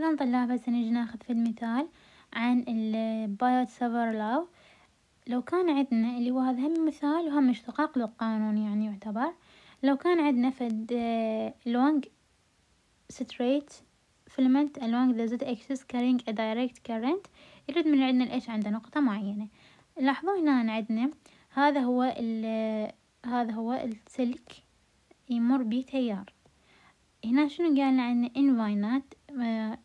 الآن طلاب هسه نجي ناخذ في المثال عن ال Biot-Savart law لو كان عندنا اللي هو هذا هم مثال وهم اشتقاق للقانون يعني يعتبر. لو كان عندنا فد long straight filament along the z-axis carrying a direct current يريد من عندنا ال H عند نقطة معينة. لاحظوا هنا عندنا هذا هو هذا هو السلك يمر بيه تيار هنا شنو قالنا عندنا؟ انفاينات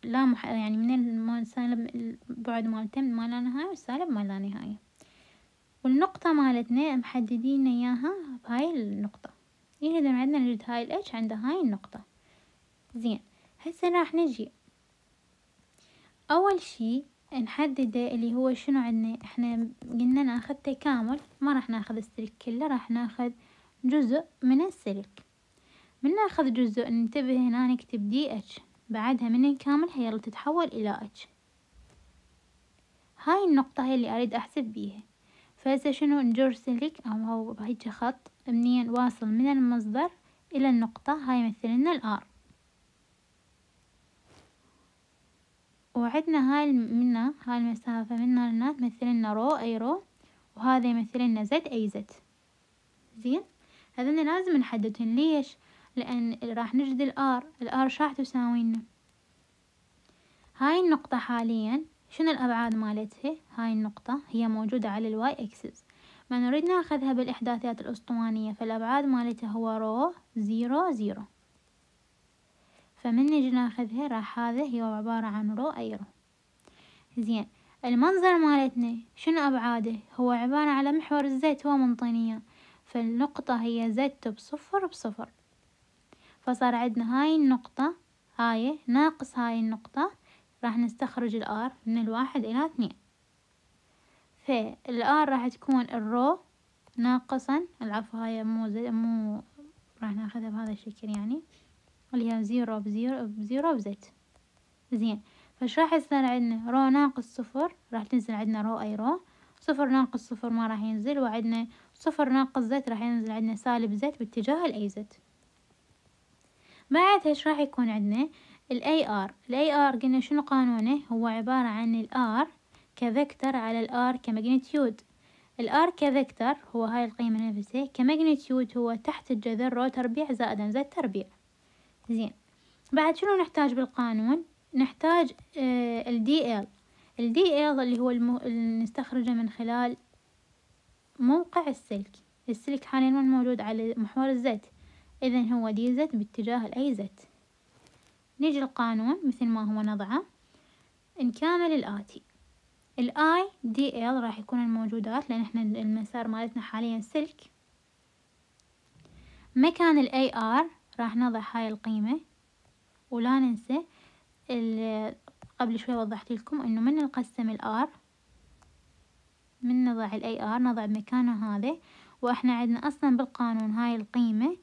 لا مح... يعني من السالب البعد مالته ما لا نهاية والسالب ما لا نهاية. والنقطة مالتنا محددين إياها بهاي النقطة. يريد من عندنا نجد هاي الإتش عند هاي النقطة. زين. هسه راح نجي. أول شي نحدده اللي هو شنو عندنا. إحنا قلنا ناخذ تكامل ما راح ناخذ السلك كله راح ناخذ جزء من السلك. من ناخذ جزء ننتبه هنا نكتب dH بعدها من نكامل هي تتحول إلى H هاي النقطة هي اللي أريد أحسب بيها. فهسه شنو نجر سلك أو هو هيك خط منين واصل من المصدر إلى النقطة هاي يمثل لنا ال R وعدنا هاي منا هاي المسافة منا لنا تمثل لنا rho a rho وهذا يمثل لنا زد أي زد زين؟ هذين لازم نحددهن ليش؟ لأن راح نجد ال R. ال R راح تساوي لنا هاي النقطة حاليا شنو الأبعاد مالتها؟ هاي النقطة هي موجودة على ال y axis ما نريد ناخذها بالإحداثيات الأسطوانية فالأبعاد مالتها هو rho zero zero. فمن نجي ناخذها؟ راح هذا هي عبارة عن rho a rho. زين المنظر مالتنا شنو أبعاده؟ هو عبارة على محور ال z هو منطينية فالنقطة هي z بصفر بصفر. فصار عندنا هاي النقطة هاي ناقص هاي النقطة راح نستخرج ال R من الواحد إلى اثنين. فال R راح تكون ال rho ناقصا العفو هاي مو z مو راح ناخذها بهذا الشكل يعني اللي هي zero ب zero ب zero ب z. زين فش راح يصير عندنا؟ rho ناقص صفر راح تنزل عندنا rho a rho. صفر ناقص صفر ما راح ينزل وعندنا صفر ناقص z راح ينزل عندنا سالب z باتجاه ال a z بعدها إيش راح يكون عندنا ال a R ال a R قلنا شنو قانونه؟ هو عبارة عن الار كفكتر على الار ك magnitude. الار كفكتر هو هاي القيمة نفسها. كماجنتيود هو تحت الجذر rho تربيع زائدا z تربيع. زين. بعد شنو نحتاج بالقانون؟ نحتاج آه ال dL ال dL اللي هو المو... اللي نستخرجه من خلال موقع السلك. السلك حاليا موجود على محور ال z اذا هو dz باتجاه ال az. نيجي القانون مثل ما هو نضعه. نكامل الآتي ال I dL راح يكون الموجودات لأن إحنا المسار مالتنا حاليا سلك. مكان ال aR راح نضع هاي القيمة. ولا ننسى قبل شوي وضحت لكم إنه من نقسم ال R من نضع ال aR نضع مكانه هذا. وإحنا عندنا أصلا بالقانون هاي القيمة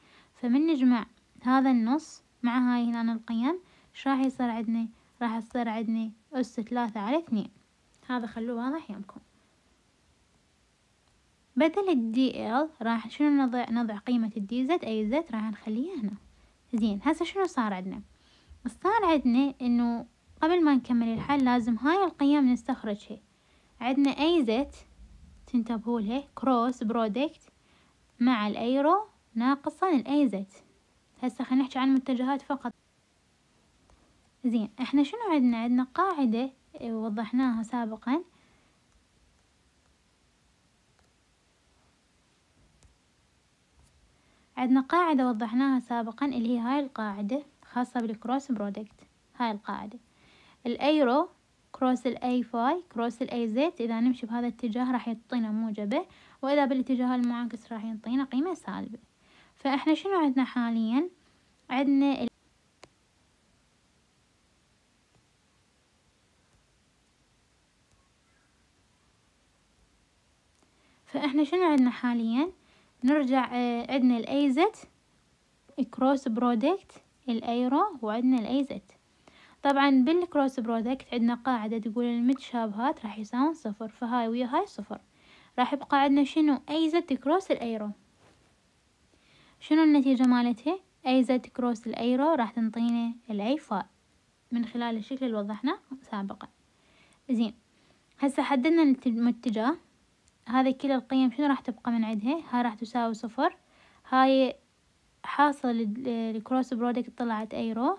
فمن نجمع هذا النص مع هاي هنا القيم إيش راح يصير عندنا؟ راح يصير عندنا أس ثلاثة على اثنين. هذا خلوه واضح يمكم بدل ال dL راح شنو نضع؟ نضع قيمة ال dz az راح نخليها هنا. زين هسه شنو صار عندنا؟ صار عندنا إنه قبل ما نكمل الحل لازم هاي القيم نستخرجها. عندنا az تنتبهوا لها cross product مع ال a rho ناقصا ال az. هسه خلينا نحكي عن المتجهات فقط. زين إحنا شنو عندنا؟ عندنا قاعدة وضحناها سابقا. عندنا قاعدة وضحناها سابقا اللي هي هاي القاعدة خاصة بال cross product هاي القاعدة. ال a rho cross ال a phi cross ال az إذا نمشي بهذا الاتجاه راح يعطينا موجبة وإذا بالاتجاه المعاكس راح يعطينا قيمة سالبة. فإحنا شنو عندنا حاليا؟ عندنا فإحنا شنو عندنا حاليا؟ نرجع آه، عندنا ال az cross product ال a rho وعندنا ال az طبعا بال cross product عندنا قاعدة تقول المتشابهات راح يساوون صفر فهاي ويا هاي صفر. راح يبقى عندنا شنو؟ az cross ال a rho شنو النتيجة مالتها؟ az cross ال a rho راح تنطينا ال a phi من خلال الشكل اللي وضحناه سابقا. زين. هسه حددنا الاتجاه. هذا كل القيم شنو راح تبقى من عندها؟ هاي راح تساوي صفر. هاي حاصل ال cross product طلعت a rho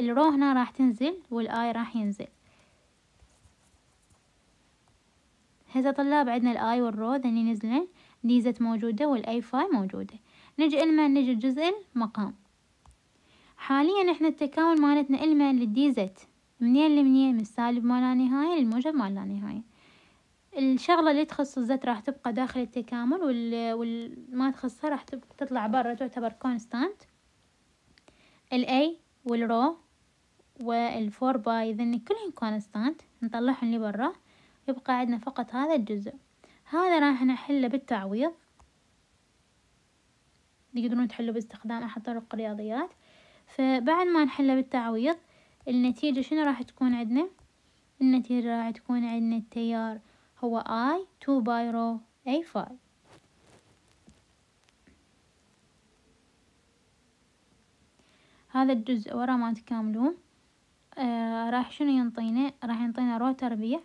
ال rho هنا راح تنزل وال I راح ينزل. هسه طلاب عندنا ال I وال rho ذني نزلن. dz موجودة وال a phi موجودة. نجي إلما نجي جزء المقام. حاليا إحنا التكامل مالتنا إلما لل dz منين لمنين؟ من السالب ما لا نهاية للموجب ما لا نهاية الشغلة اللي تخص ال z راح تبقى داخل التكامل وال, والما تخصها راح تطلع برا تعتبر constant ال I وال rho وال four pi ذني كلهم constant نطلعهم لبرا. يبقى عندنا فقط هذا الجزء. هذا راح نحله بالتعويض. تقدرون تحلوا باستخدام أحد طرق الرياضيات. فبعد ما نحله بالتعويض النتيجة شنو راح تكون عندنا؟ النتيجة راح تكون عندنا التيار هو I two pi rho a phi هذا الجزء ورا ما تكاملون آه راح شنو ينطينا؟ راح ينطينا rho تربيع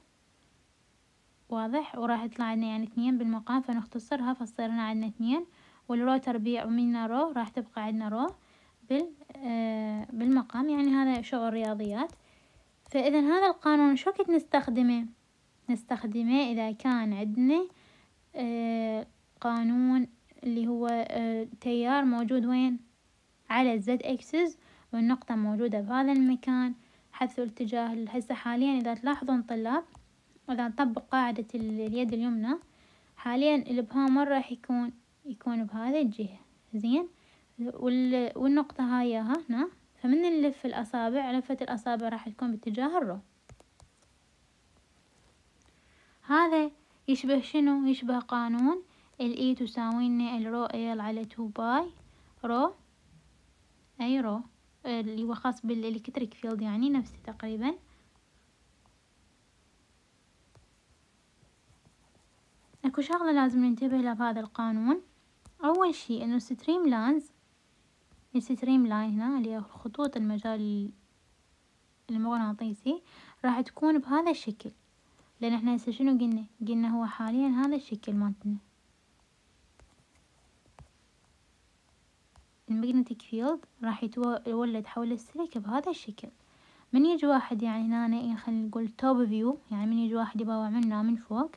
واضح وراح يطلع عندنا يعني اثنين بالمقام فنختصرها فتصير هنا عندنا اثنين. وال rho تربيع ومنا rho راح تبقى عندنا rho بال آه بالمقام. يعني هذا شغل رياضيات. فإذا هذا القانون شو وقت نستخدمه؟ نستخدمه إذا كان عندنا آه قانون اللي هو آه تيار موجود وين؟ على الزد اكسس والنقطة موجودة بهذا المكان حيث الاتجاه هسه حاليا إذا تلاحظون طلاب وإذا نطبق قاعدة اليد اليمنى حاليا الإبهام وين راح يكون؟ يكون بهذا الجهة. زين؟ والنقطة هاي هنا فمن نلف الأصابع لفة الأصابع راح تكون باتجاه ال rho. هذا يشبه شنو؟ يشبه قانون ال E تساوي لنا ال rho L على two pi. rho؟ a rho؟ اللي هو خاص بال electric field يعني نفسه تقريبا. أكو شغلة لازم ننتبه لها بهذا القانون. أول شي إنه streamlines ال streamline هنا اللي هي خطوط المجال المغناطيسي راح تكون بهذا الشكل. لأن إحنا هسه شنو قلنا؟ قلنا هو حاليا هذا الشكل مالتنا. ال magnetic field راح يتولد حول السلك بهذا الشكل. من يجي واحد يعني هنا خلينا نقول top view يعني من يجي واحد يبغى منا من فوق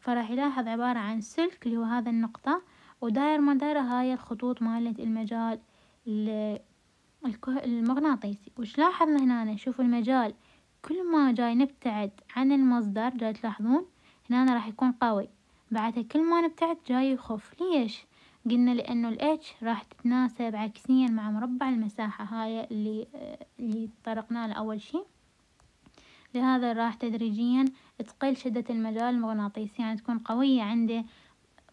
فراح يلاحظ عبارة عن سلك اللي هو هذا النقطة وداير ما دايرة هاي الخطوط مالت المجال المغناطيسي. وش لاحظنا هنا شوفوا المجال. كل ما جاي نبتعد عن المصدر جاي تلاحظون؟ هنا راح يكون قوي. بعدها كل ما نبتعد جاي يخف ليش؟ قلنا لأنه ال H راح تتناسب عكسيا مع مربع المساحة هاي اللي اللي طرقناه لأول شي لهذا راح تدريجيا تقل شدة المجال المغناطيسي. يعني تكون قوية عنده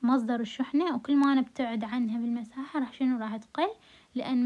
مصدر الشحنة وكل ما نبتعد عنها بالمساحة راح شنو؟ راح تقل لأن